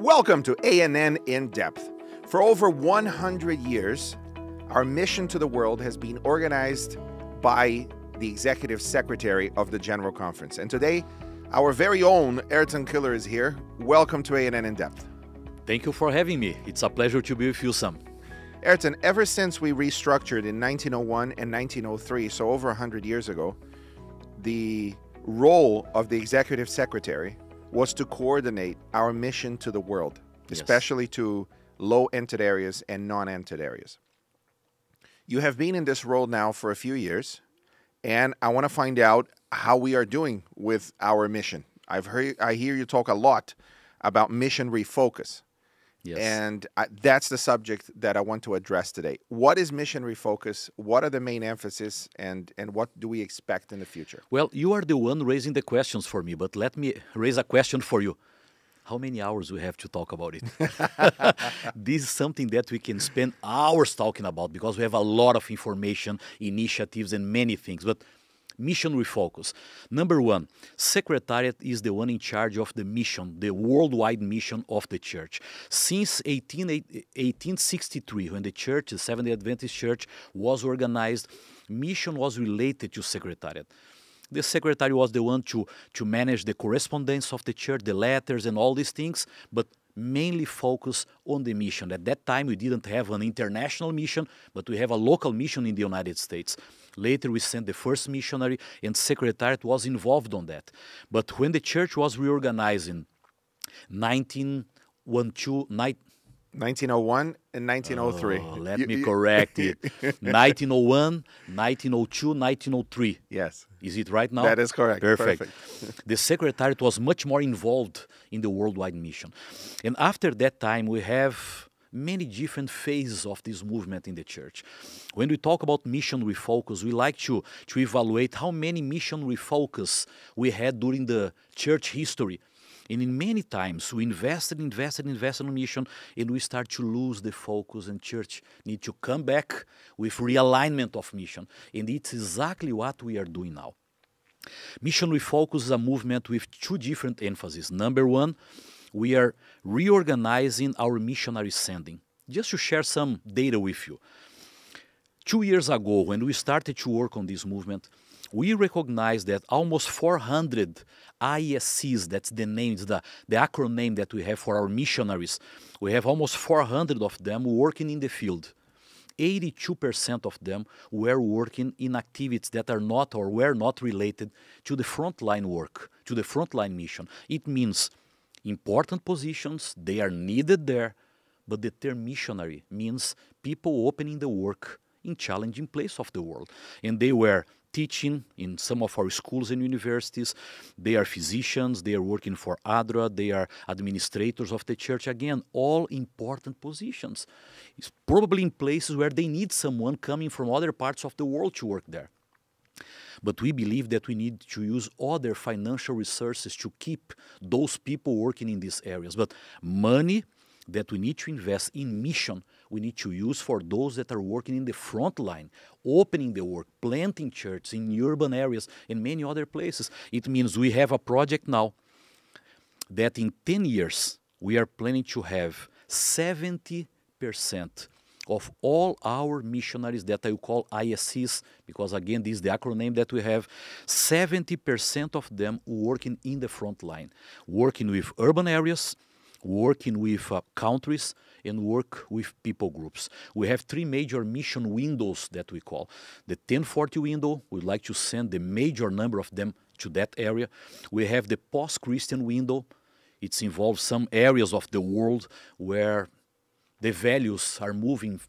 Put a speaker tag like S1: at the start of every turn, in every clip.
S1: Welcome to ANN In Depth. For over 100 years, our mission to the world has been organized by the executive secretary of the General Conference. And today, our very own Erton Köhler is here. Welcome to ANN In Depth.
S2: Thank you for having me. It's a pleasure to be with you, Sam.
S1: Erton, ever since we restructured in 1901 and 1903, so over 100 years ago, the role of the executive secretary was to coordinate our mission to the world,
S2: Yes.
S1: especially to low entered areas and non entered areas. You have been in this role now for a few years, and I want to find out how we are doing with our mission. I've heard, I hear you talk a lot about mission refocus.
S2: Yes.
S1: And I, that's the subject that I want to address today. What is mission refocus? What are the main emphasis, and and what do we expect in the future?
S2: well, you are the one raising the questions for me, but let me raise a question for you. How many hours we have to talk about it? this is something that we can spend hours talking about because we have a lot of information, initiatives, and many things. But mission refocus. Number one, Secretariat is the one in charge of the mission, the worldwide mission of the church. Since 18, 1863, when the church, the Seventh-day Adventist Church, was organized, mission was related to Secretariat. The secretary was the one to, to manage the correspondence of the church, the letters, and all these things, but mainly focus on the mission. At that time, we didn't have an international mission, but we have a local mission in the United States. Later, we sent the first missionary, and secretariat was involved on that. But when the church was reorganizing, 1912, ni-
S1: 1901 and 1903.
S2: Oh, let
S1: You-
S2: me
S1: you-
S2: correct it. 1901, 1902, 1903.
S1: Yes,
S2: Is it right now?
S1: That is correct.
S2: Perfect.
S1: Perfect.
S2: the Secretariat was much more involved in the worldwide mission. And after that time, we have many different phases of this movement in the church. When we talk about mission refocus, we like to, to evaluate how many mission refocus we had during the church history. And in many times we invested, invested, invested in mission, and we start to lose the focus, and church need to come back with realignment of mission. And it's exactly what we are doing now. Mission Refocus is a movement with two different emphases. Number one, we are reorganizing our missionary sending. Just to share some data with you. Two years ago, when we started to work on this movement, we recognized that almost 400 ISEs, that's the name, the, the acronym that we have for our missionaries, we have almost 400 of them working in the field. 82% of them were working in activities that are not or were not related to the frontline work, to the frontline mission. It means important positions, they are needed there, but the term missionary means people opening the work in challenging places of the world. And they were teaching in some of our schools and universities. They are physicians, they are working for ADRA, they are administrators of the church. Again, all important positions. It's probably in places where they need someone coming from other parts of the world to work there. But we believe that we need to use other financial resources to keep those people working in these areas. But money that we need to invest in mission, we need to use for those that are working in the front line, opening the work, planting churches in urban areas and many other places. It means we have a project now that in 10 years we are planning to have 70% of all our missionaries that I call ISEs, because again, this is the acronym that we have, 70% of them working in the front line, working with urban areas, working with uh, countries, and work with people groups. We have three major mission windows that we call. The 1040 window, we'd like to send the major number of them to that area. We have the post Christian window, it involves some areas of the world where the values are moving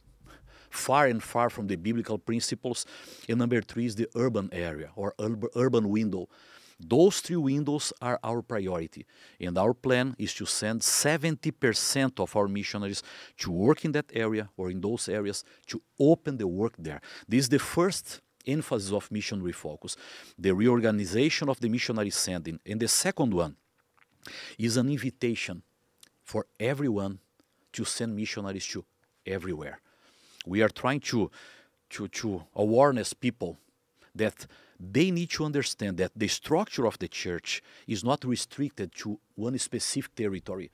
S2: far and far from the biblical principles. And number three is the urban area or urban window. Those three windows are our priority. And our plan is to send 70% of our missionaries to work in that area or in those areas to open the work there. This is the first emphasis of mission refocus the reorganization of the missionary sending. And the second one is an invitation for everyone to send missionaries to everywhere. We are trying to, to, to awareness people that they need to understand that the structure of the church is not restricted to one specific territory.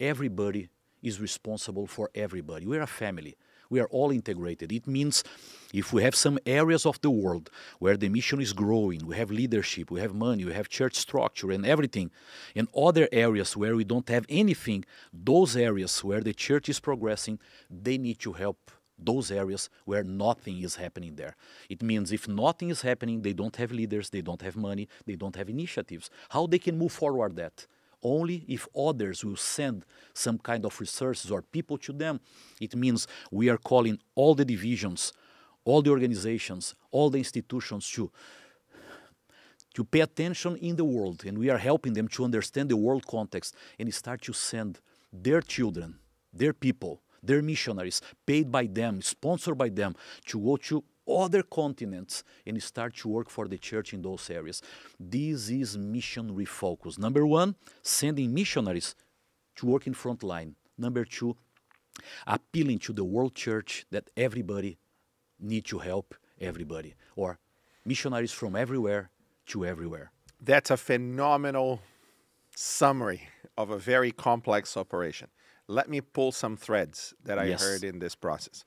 S2: everybody is responsible for everybody. We're a family. We are all integrated. It means if we have some areas of the world where the mission is growing, we have leadership, we have money, we have church structure and everything, and other areas where we don't have anything, those areas where the church is progressing, they need to help those areas where nothing is happening there. It means if nothing is happening, they don't have leaders, they don't have money, they don't have initiatives. How they can move forward that? Only if others will send some kind of resources or people to them. It means we are calling all the divisions, all the organizations, all the institutions to to pay attention in the world and we are helping them to understand the world context and start to send their children, their people their missionaries, paid by them, sponsored by them, to go to other continents and start to work for the church in those areas. This is mission refocus. Number one, sending missionaries to work in front line. Number two, appealing to the world church that everybody need to help everybody or missionaries from everywhere to everywhere.
S1: That's a phenomenal summary of a very complex operation let me pull some threads that I yes. heard in this process.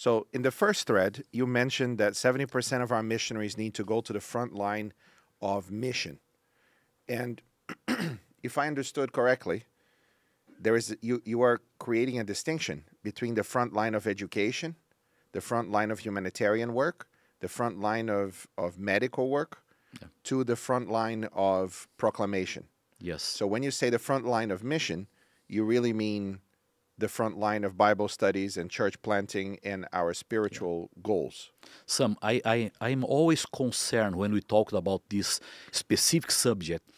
S1: So, in the first thread, you mentioned that 70% of our missionaries need to go to the front line of mission. And if I understood correctly, there is you, you are creating a distinction between the front line of education, the front line of humanitarian work, the front line of, of medical work, yeah. to the front line of proclamation.
S2: Yes.
S1: So when you say the front line of mission, you really mean the front line of Bible studies and church planting and our spiritual yeah. goals.
S2: Sam, I, I, I'm always concerned when we talk about this specific subject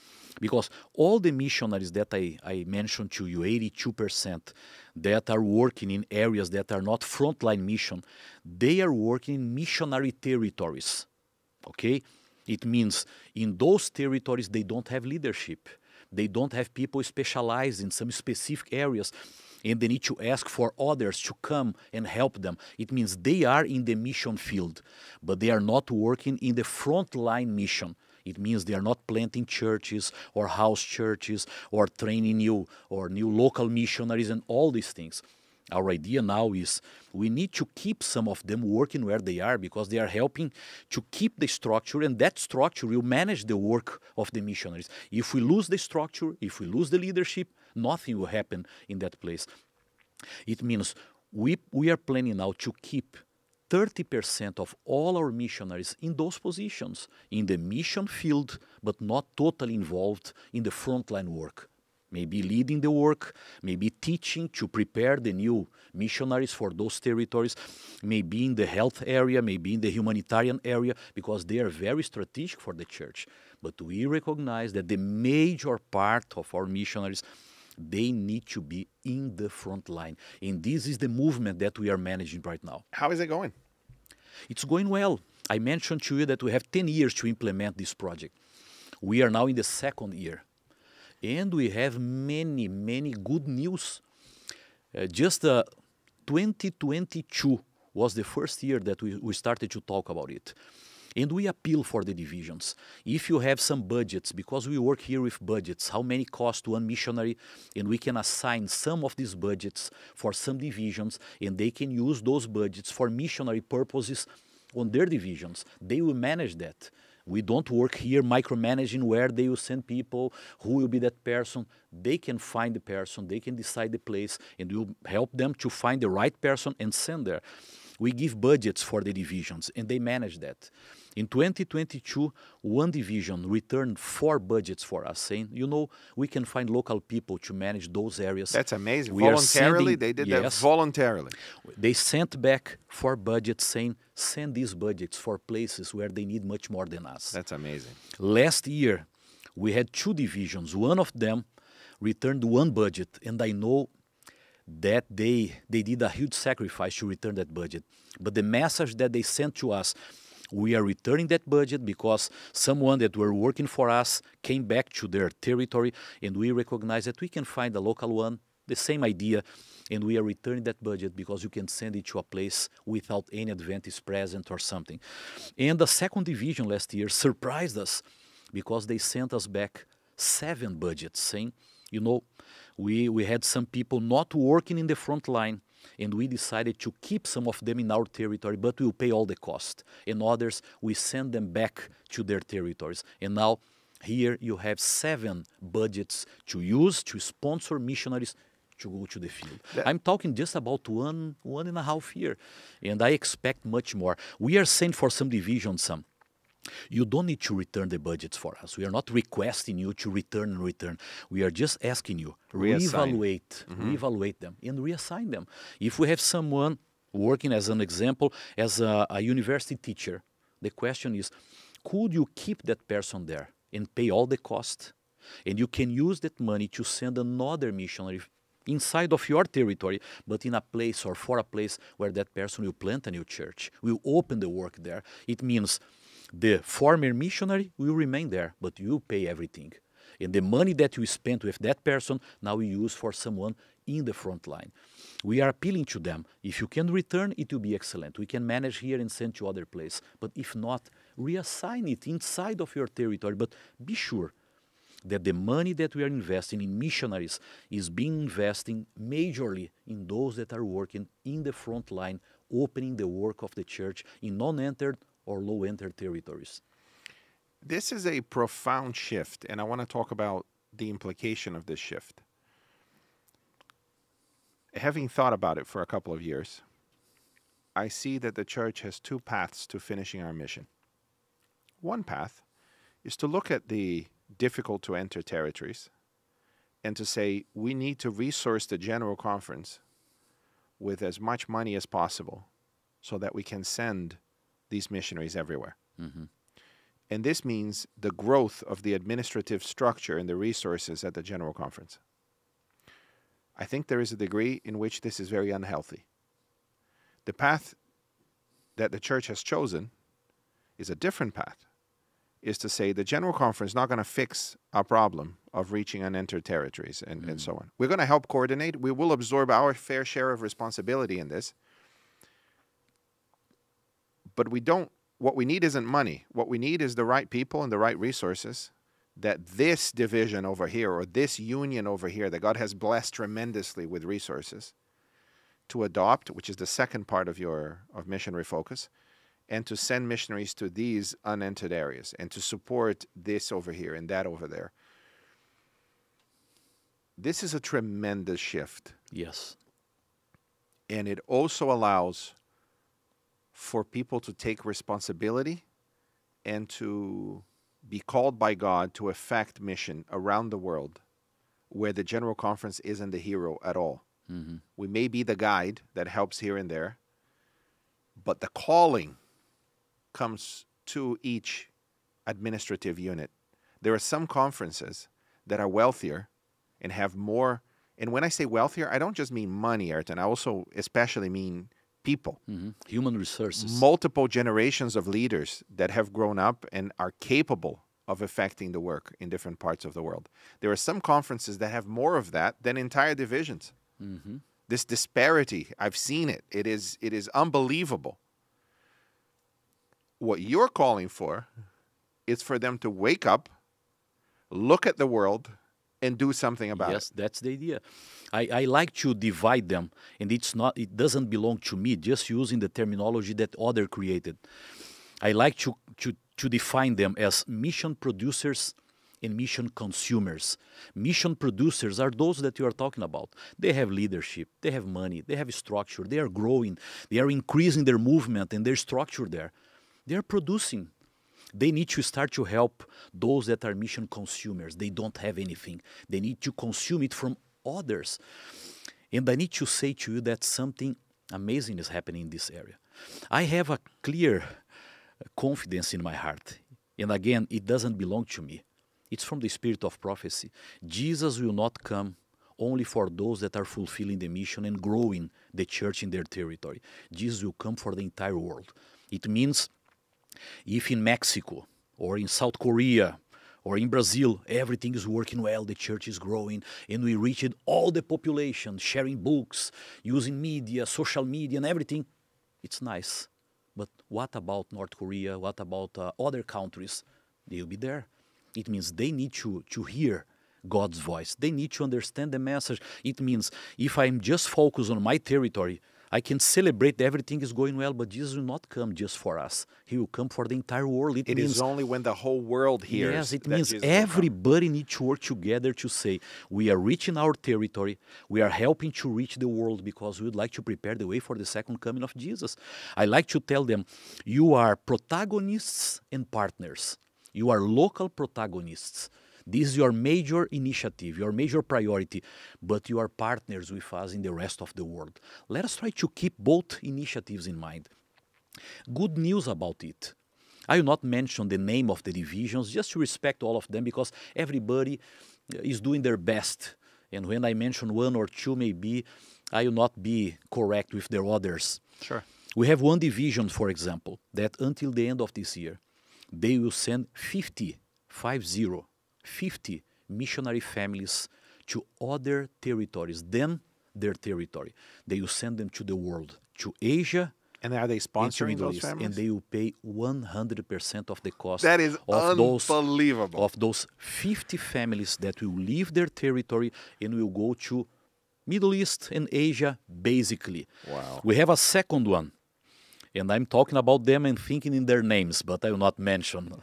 S2: because all the missionaries that I, I mentioned to you, 82%, that are working in areas that are not frontline mission, they are working in missionary territories. Okay? It means in those territories they don't have leadership they don't have people specialized in some specific areas and they need to ask for others to come and help them. It means they are in the mission field, but they are not working in the frontline mission. It means they are not planting churches or house churches or training new or new local missionaries and all these things. Our idea now is we need to keep some of them working where they are because they are helping to keep the structure, and that structure will manage the work of the missionaries. If we lose the structure, if we lose the leadership, nothing will happen in that place. It means we, we are planning now to keep 30% of all our missionaries in those positions, in the mission field, but not totally involved in the frontline work maybe leading the work, maybe teaching to prepare the new missionaries for those territories, maybe in the health area, maybe in the humanitarian area, because they are very strategic for the church. But we recognize that the major part of our missionaries they need to be in the front line. And this is the movement that we are managing right now.
S1: How is it going?
S2: It's going well. I mentioned to you that we have 10 years to implement this project. We are now in the second year. And we have many, many good news. Uh, just uh, 2022 was the first year that we, we started to talk about it. And we appeal for the divisions. If you have some budgets, because we work here with budgets, how many cost one missionary, and we can assign some of these budgets for some divisions, and they can use those budgets for missionary purposes on their divisions. They will manage that. We don't work here micromanaging where they will send people, who will be that person. They can find the person, they can decide the place, and we'll help them to find the right person and send there. We give budgets for the divisions, and they manage that. In 2022, one division returned four budgets for us, saying, you know, we can find local people to manage those areas.
S1: That's amazing. We voluntarily? Sending, they did yes, that voluntarily.
S2: They sent back four budgets saying, send these budgets for places where they need much more than us.
S1: That's amazing.
S2: Last year, we had two divisions. One of them returned one budget, and I know that they they did a huge sacrifice to return that budget. But the message that they sent to us we are returning that budget because someone that were working for us came back to their territory and we recognize that we can find a local one the same idea and we are returning that budget because you can send it to a place without any Adventist presence or something. And the second division last year surprised us because they sent us back seven budgets saying You know, we, we had some people not working in the front line, and we decided to keep some of them in our territory, but we'll pay all the cost. And others, we send them back to their territories. And now, here you have seven budgets to use to sponsor missionaries to go to the field. That I'm talking just about one, one and a half year, and I expect much more. We are saying for some divisions, some you don't need to return the budgets for us. We are not requesting you to return and return. We are just asking you
S1: reassign.
S2: reevaluate, mm-hmm. reevaluate them and reassign them. If we have someone working as an example as a, a university teacher, the question is, could you keep that person there and pay all the cost? And you can use that money to send another missionary inside of your territory, but in a place or for a place where that person will plant a new church, will open the work there. It means the former missionary will remain there, but you pay everything. And the money that you spent with that person, now you use for someone in the front line. We are appealing to them. If you can return, it will be excellent. We can manage here and send to other place. But if not, reassign it inside of your territory. But be sure that the money that we are investing in missionaries is being investing majorly in those that are working in the front line, opening the work of the church in non-entered or low entered territories.
S1: This is a profound shift, and I want to talk about the implication of this shift. Having thought about it for a couple of years, I see that the church has two paths to finishing our mission. One path is to look at the difficult to enter territories and to say we need to resource the General Conference with as much money as possible so that we can send these missionaries everywhere. Mm-hmm. And this means the growth of the administrative structure and the resources at the General Conference. I think there is a degree in which this is very unhealthy. The path that the church has chosen is a different path, is to say the General Conference is not going to fix our problem of reaching unentered territories and, mm. and so on. We're going to help coordinate. We will absorb our fair share of responsibility in this but we don't what we need isn't money. What we need is the right people and the right resources that this division over here or this union over here that god has blessed tremendously with resources to adopt which is the second part of your of mission refocus and to send missionaries to these unentered areas and to support this over here and that over there. This is a tremendous shift.
S2: Yes.
S1: And it also allows for people to take responsibility and to be called by God to effect mission around the world where the General Conference isn't the hero at all. Mm-hmm. We may be the guide that helps here and there, but the calling comes to each administrative unit. There are some conferences that are wealthier and have more. And when I say wealthier, I don't just mean money, Erton. I also especially mean people.
S2: Mm-hmm. Human resources.
S1: Multiple generations of leaders that have grown up and are capable of affecting the work in different parts of the world. There are some conferences that have more of that than entire divisions. Mm-hmm. This disparity, I've seen it. It is it is unbelievable. What you're calling for is for them to wake up, look at the world, and do something about
S2: yes,
S1: it.
S2: Yes, that's the idea. I, I like to divide them, and it's not. It doesn't belong to me. Just using the terminology that other created. I like to to to define them as mission producers and mission consumers. Mission producers are those that you are talking about. They have leadership, they have money, they have structure, they are growing, they are increasing their movement and their structure there. They are producing. They need to start to help those that are mission consumers. They don't have anything. They need to consume it from others. And I need to say to you that something amazing is happening in this area. I have a clear uh, confidence in my heart. And again, it doesn't belong to me. It's from the spirit of prophecy. Jesus will not come only for those that are fulfilling the mission and growing the church in their territory. Jesus will come for the entire world. It means if in Mexico or in South Korea or in Brazil, everything is working well, the church is growing, and we reached all the population, sharing books, using media, social media, and everything. It's nice. But what about North Korea? What about uh, other countries? They'll be there. It means they need to, to hear God's voice. They need to understand the message. It means if I'm just focused on my territory, I can celebrate everything is going well, but Jesus will not come just for us. He will come for the entire world.
S1: It, it means, is only when the whole world hears.
S2: Yes, it means Jesus everybody needs to work together to say, we are reaching our territory, we are helping to reach the world because we would like to prepare the way for the second coming of Jesus. I like to tell them, you are protagonists and partners. You are local protagonists. This is your major initiative, your major priority, but you are partners with us in the rest of the world. Let us try to keep both initiatives in mind. Good news about it. I will not mention the name of the divisions, just to respect all of them because everybody uh, is doing their best. And when I mention one or two, maybe I will not be correct with the others.
S1: Sure.
S2: We have one division, for example, that until the end of this year, they will send 50, 50 50 missionary families to other territories than their territory. They will send them to the world, to Asia.
S1: And are they sponsoring those families?
S2: And they will pay 100% of the cost.
S1: That is
S2: of
S1: unbelievable.
S2: Those, of those 50 families that will leave their territory and will go to Middle East and Asia, basically.
S1: Wow.
S2: We have a second one. And I'm talking about them and thinking in their names, but I will not mention.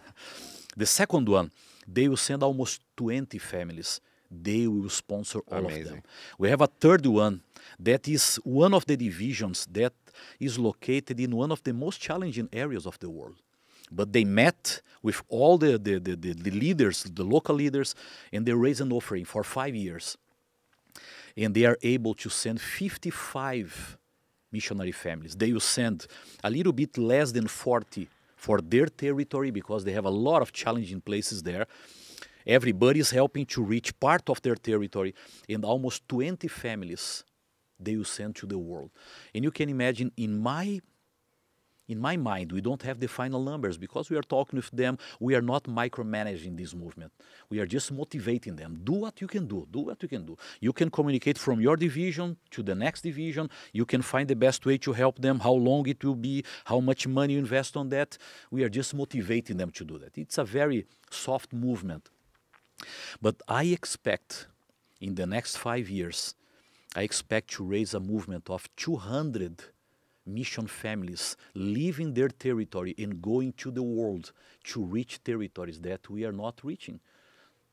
S2: The second one they will send almost 20 families. They will sponsor all Amazing. of them. We have a third one that is one of the divisions that is located in one of the most challenging areas of the world. But they met with all the, the, the, the, the leaders, the local leaders, and they raised an offering for five years. And they are able to send 55 missionary families. They will send a little bit less than 40 for their territory because they have a lot of challenging places there. Everybody is helping to reach part of their territory, and almost 20 families they will send to the world. And you can imagine in my in my mind, we don't have the final numbers because we are talking with them. We are not micromanaging this movement. We are just motivating them. Do what you can do. Do what you can do. You can communicate from your division to the next division. You can find the best way to help them, how long it will be, how much money you invest on that. We are just motivating them to do that. It's a very soft movement. But I expect in the next five years, I expect to raise a movement of 200 mission families leaving their territory and going to the world to reach territories that we are not reaching.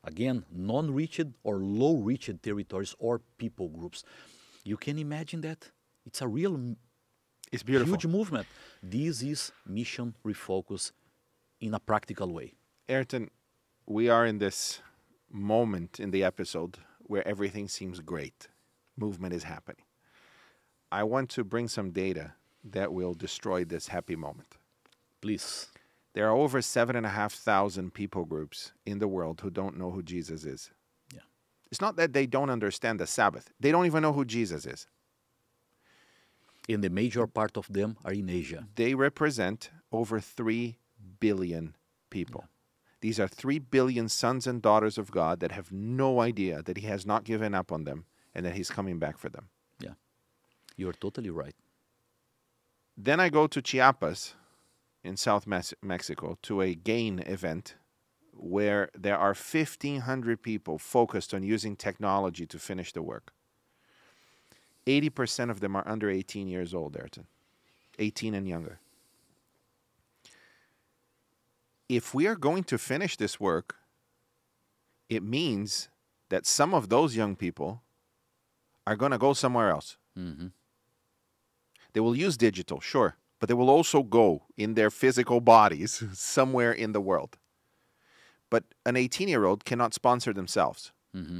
S2: Again, non reached or low reached territories or people groups. You can imagine that? It's a real
S1: it's beautiful.
S2: huge movement. This is mission refocus in a practical way.
S1: Erton, we are in this moment in the episode where everything seems great. Movement is happening. I want to bring some data that will destroy this happy moment.
S2: Please.
S1: There are over seven and a half thousand people groups in the world who don't know who Jesus is.
S2: Yeah.
S1: It's not that they don't understand the Sabbath, they don't even know who Jesus is.
S2: And the major part of them are in Asia.
S1: They represent over 3 billion people. Yeah. These are 3 billion sons and daughters of God that have no idea that He has not given up on them and that He's coming back for them.
S2: Yeah. You're totally right.
S1: Then I go to Chiapas in South Mexico to a GAIN event where there are 1,500 people focused on using technology to finish the work. 80% of them are under 18 years old, Erton. 18 and younger. If we are going to finish this work, it means that some of those young people are going to go somewhere else.
S2: Mm-hmm.
S1: They will use digital, sure, but they will also go in their physical bodies somewhere in the world. But an 18 year old cannot sponsor themselves.
S2: Mm-hmm.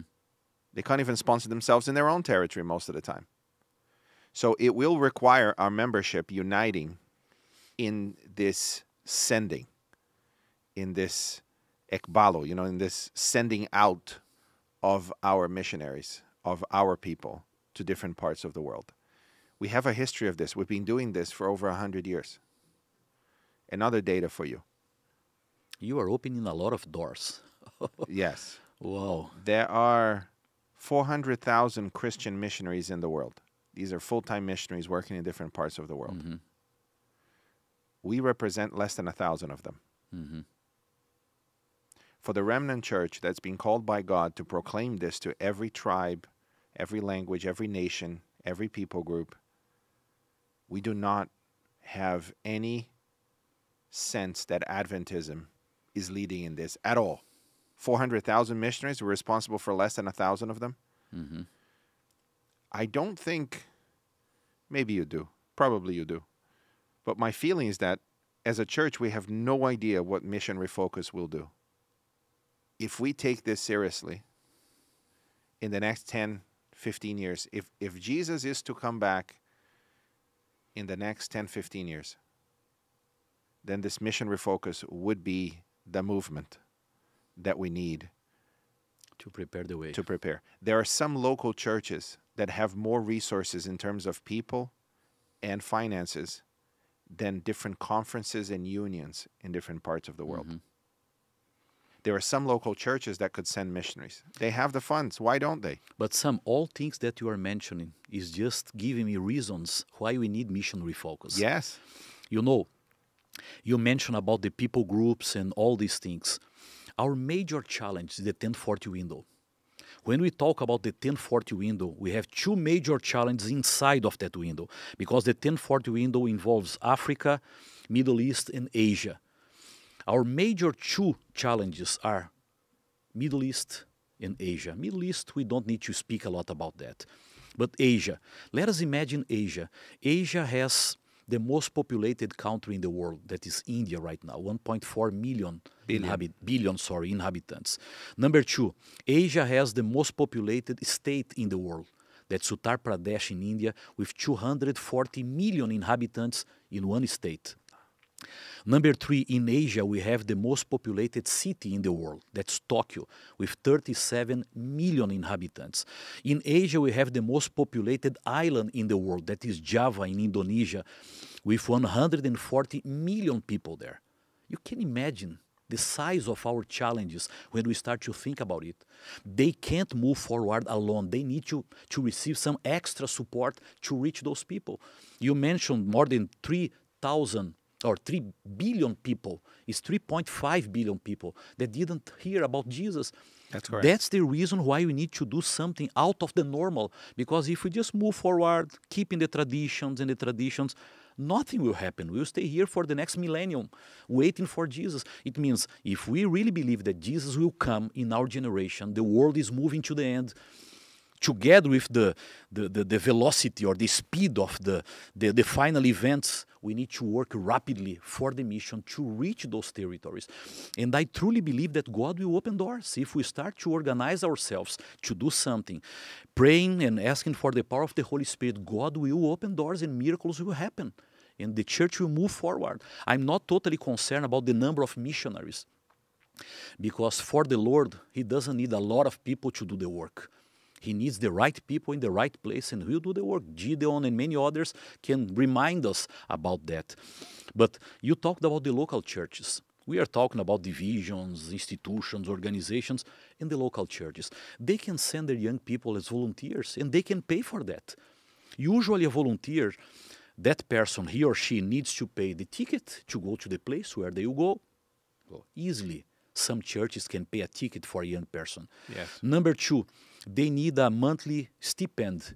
S1: They can't even sponsor themselves in their own territory most of the time. So it will require our membership uniting in this sending, in this ekbalo, you know, in this sending out of our missionaries, of our people to different parts of the world. We have a history of this. We've been doing this for over 100 years. Another data for you.
S2: You are opening a lot of doors.
S1: yes.
S2: Wow.
S1: There are 400,000 Christian missionaries in the world. These are full time missionaries working in different parts of the world.
S2: Mm-hmm.
S1: We represent less than a thousand of them.
S2: Mm-hmm.
S1: for the remnant church that's been called by God to proclaim this to every tribe, every language, every nation, every people group, we do not have any sense that Adventism is leading in this at all. 400,000 missionaries were responsible for less than a thousand of them.
S2: hmm
S1: I don't think, maybe you do, probably you do, but my feeling is that as a church, we have no idea what Mission Refocus will do. If we take this seriously in the next 10, 15 years, if, if Jesus is to come back in the next 10, 15 years, then this Mission Refocus would be the movement that we need
S2: To prepare the way.
S1: to prepare. There are some local churches that have more resources in terms of people and finances than different conferences and unions in different parts of the world.
S2: Mhm.
S1: There are some local churches that could send missionaries. They have the funds. Why don't they?
S2: But some all things that you are mentioning is just giving me reasons why we need mission refocus.
S1: Yes.
S2: You know, you mentioned about the people groups and all these things. Our major challenge is the 1040 window. When we talk about the 1040 window, we have two major challenges inside of that window because the 1040 window involves Africa, Middle East, and Asia. Our major two challenges are Middle East and Asia. Middle East, we don't need to speak a lot about that. But Asia, let us imagine Asia. Asia has the most populated country in the world, that is India right now, 1.4 million
S1: Billion.
S2: inhabit- billion sorry, inhabitants. Number two, Asia has the most populated state in the world. That's Uttar Pradesh in India, with 240 million inhabitants in one state. Number three, in Asia, we have the most populated city in the world. That's Tokyo, with 37 million inhabitants. In Asia, we have the most populated island in the world. That is Java in Indonesia, with 140 million people there. You can imagine the size of our challenges when we start to think about it. They can't move forward alone. They need to, to receive some extra support to reach those people. You mentioned more than 3,000 or 3 billion people. It's 3.5 billion people that didn't hear about Jesus.
S1: That's correct.
S2: That's the reason why we need to do something out of the normal. Because if we just move forward, keeping the traditions and the traditions, nothing will happen. We'll stay here for the next millennium, waiting for Jesus. It means if we really believe that Jesus will come in our generation, the world is moving to the end, together with the, the, the, the velocity or the speed of the, the, the final events, we need to work rapidly for the mission to reach those territories. And I truly believe that God will open doors if we start to organize ourselves to do something. Praying and asking for the power of the Holy Spirit, God will open doors and miracles will happen. And the church will move forward. I'm not totally concerned about the number of missionaries because for the Lord, He doesn't need a lot of people to do the work. He needs the right people in the right place and will do the work. Gideon and many others can remind us about that. But you talked about the local churches. We are talking about divisions, institutions, organizations, and the local churches. They can send their young people as volunteers and they can pay for that. Usually, a volunteer, that person, he or she needs to pay the ticket to go to the place where they will go go easily. Some churches can pay a ticket for a young person.
S1: Yes.
S2: Number two, they need a monthly stipend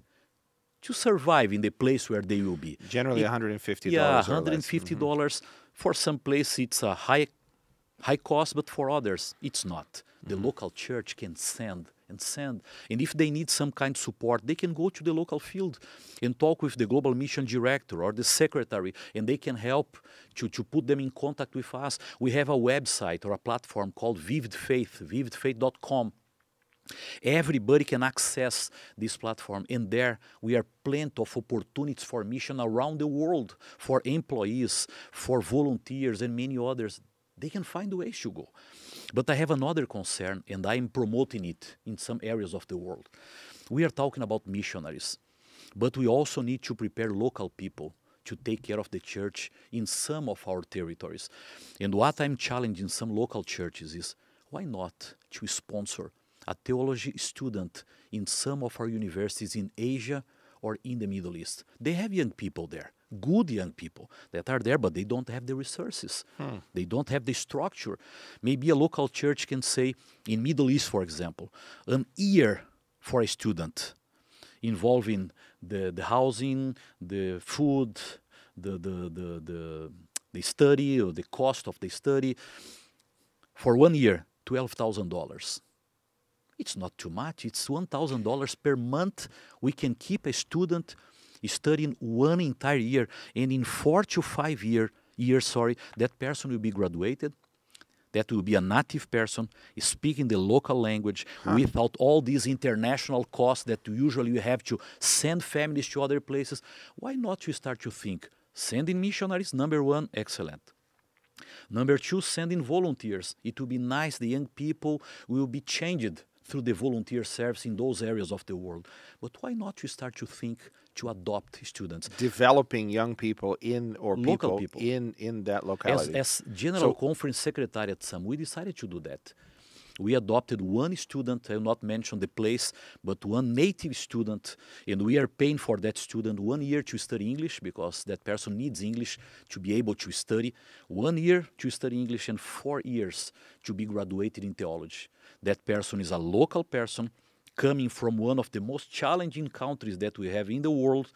S2: to survive in the place where they will be.
S1: Generally,
S2: It-
S1: $150.
S2: Yeah,
S1: or less.
S2: hundred and fifty mm-hmm. dollars. For some place, it's a high, high cost, but for others, it's not. The mm-hmm. local church can send and send, and if they need some kind of support, they can go to the local field and talk with the global mission director or the secretary, and they can help to, to put them in contact with us. We have a website or a platform called Vivid Faith, vividfaith.com. Everybody can access this platform, and there we are plenty of opportunities for mission around the world for employees, for volunteers, and many others. They can find ways to go. But I have another concern, and I am promoting it in some areas of the world. We are talking about missionaries, but we also need to prepare local people to take care of the church in some of our territories. And what I'm challenging some local churches is why not to sponsor a theology student in some of our universities in Asia or in the Middle East. They have young people there, good young people that are there, but they don't have the resources. Hmm. They don't have the structure. Maybe a local church can say, in Middle East, for example, an year for a student involving the, the housing, the food, the, the, the, the, the study or the cost of the study. For one year, $12,000. It's not too much. It's $1,000 per month. We can keep a student studying one entire year. And in four to five year, years, sorry, that person will be graduated. That will be a native person speaking the local language huh. without all these international costs that usually you have to send families to other places. Why not you start to think? Sending missionaries, number one, excellent. Number two, sending volunteers. It will be nice. The young people will be changed through the volunteer service in those areas of the world. But why not you start to think to adopt students?
S1: Developing young people in or Local people, people. in in that locality.
S2: As, as General so, Conference Secretary at SAM, we decided to do that we adopted one student, I will not mention the place, but one native student, and we are paying for that student one year to study English because that person needs English to be able to study, one year to study English, and four years to be graduated in theology. That person is a local person coming from one of the most challenging countries that we have in the world.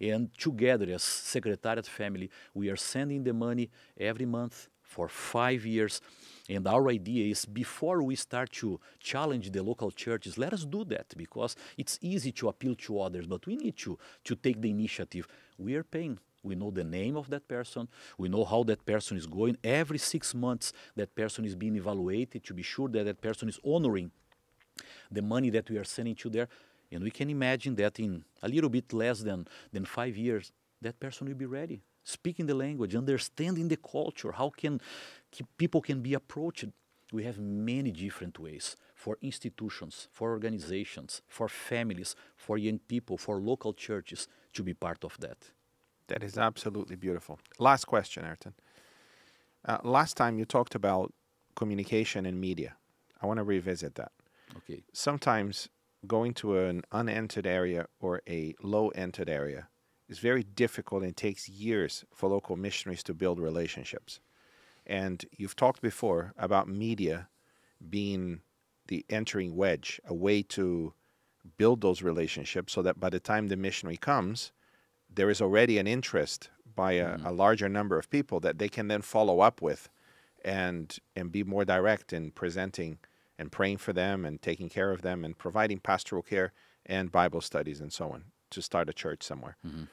S2: And together, as Secretariat family, we are sending the money every month for five years and our idea is before we start to challenge the local churches, let us do that because it's easy to appeal to others, but we need to, to take the initiative. We are paying. We know the name of that person. We know how that person is going. Every six months, that person is being evaluated to be sure that that person is honoring the money that we are sending to there. And we can imagine that in a little bit less than, than five years, that person will be ready speaking the language, understanding the culture, how can people can be approached. We have many different ways for institutions, for organizations, for families, for young people, for local churches to be part of that.
S1: That is absolutely beautiful. Last question, Erton. Uh, last time you talked about communication and media. I want to revisit that.
S2: Okay.
S1: Sometimes going to an unentered area or a low entered area is very difficult and takes years for local missionaries to build relationships. And you've talked before about media being the entering wedge, a way to build those relationships so that by the time the missionary comes, there is already an interest by a, mm-hmm. a larger number of people that they can then follow up with and and be more direct in presenting and praying for them and taking care of them and providing pastoral care and Bible studies and so on to start a church somewhere. Mm-hmm.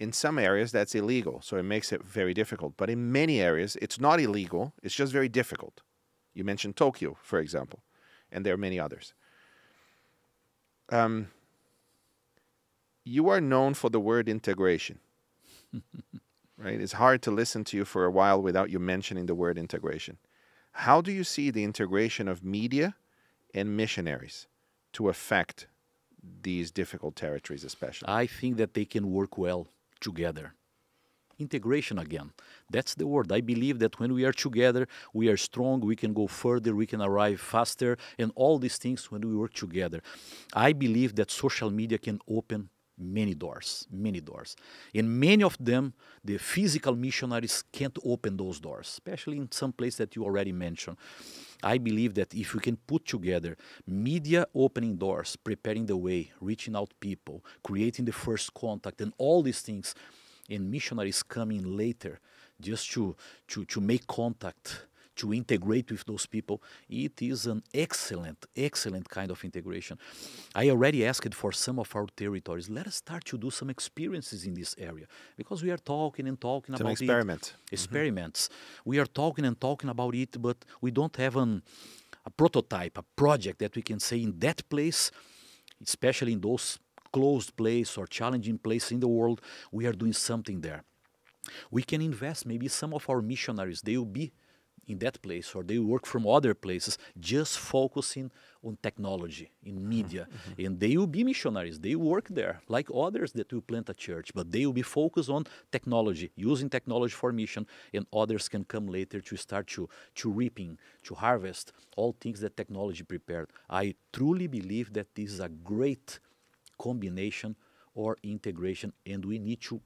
S1: In some areas, that's illegal, so it makes it very difficult. But in many areas, it's not illegal, it's just very difficult. You mentioned Tokyo, for example, and there are many others. Um, you are known for the word integration. right? It's hard to listen to you for a while without you mentioning the word integration. How do you see the integration of media and missionaries to affect these difficult territories, especially?
S2: I think that they can work well together. Integration again. That's the word. I believe that when we are together, we are strong, we can go further, we can arrive faster, and all these things when we work together. I believe that social media can open many doors, many doors. And many of them, the physical missionaries can't open those doors, especially in some place that you already mentioned. I believe that if we can put together media opening doors, preparing the way, reaching out people, creating the first contact, and all these things, and missionaries coming later just to, to, to make contact to integrate with those people, it is an excellent, excellent kind of integration. I already asked for some of our territories. Let us start to do some experiences in this area because we are talking and talking about
S1: experiment.
S2: it. Experiments. Mm-hmm. We are talking and talking about it, but we don't have an, a prototype, a project that we can say in that place, especially in those closed place or challenging place in the world, we are doing something there. We can invest. Maybe some of our missionaries they will be in that place or they work from other places just focusing on technology in mm-hmm. media mm-hmm. and they will be missionaries they work there like others that will plant a church but they will be focused on technology using technology for mission and others can come later to start to to reaping to harvest all things that technology prepared i truly believe that this is a great combination or integration, and we need to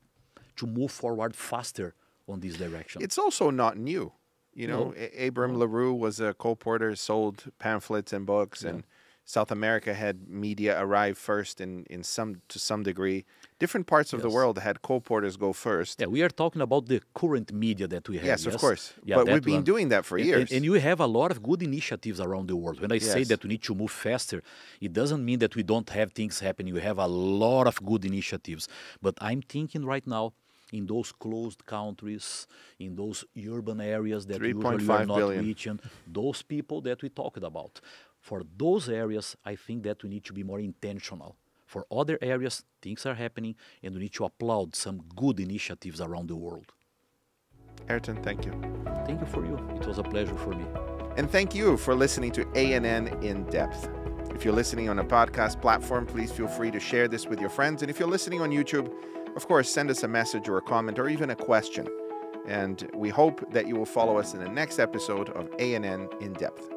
S2: to move forward faster on this direction.
S1: It's also not new. You know,
S2: No.
S1: Abram LaRue was a colporteur, sold pamphlets and books,
S2: Yeah.
S1: and South America had media arrive first in, in some to some degree. Different parts of the world had colporteurs go first.
S2: yeah, we are talking about the current media that we have.
S1: Yes, of course.
S2: Yeah,
S1: but we've been
S2: one.
S1: doing that for
S2: And-
S1: years.
S2: And, and you have a lot of good initiatives around the world. When I say that we need to move faster, it doesn't mean that we don't have things happening. We have a lot of good initiatives. But I'm thinking right now in those closed countries, in those urban areas that usually are not
S1: billion.
S2: reaching, those people that we talked about. For those areas, I think that we need to be more intentional. For other areas, things are happening, and we need to applaud some good initiatives around the world.
S1: Erton, thank you.
S2: Thank you for you. It was a pleasure for me.
S1: And thank you for listening to ANN In Depth. If you're listening on a podcast platform, please feel free to share this with your friends. And if you're listening on YouTube, of course, send us a message or a comment or even a question. And we hope that you will follow us in the next episode of ANN In Depth.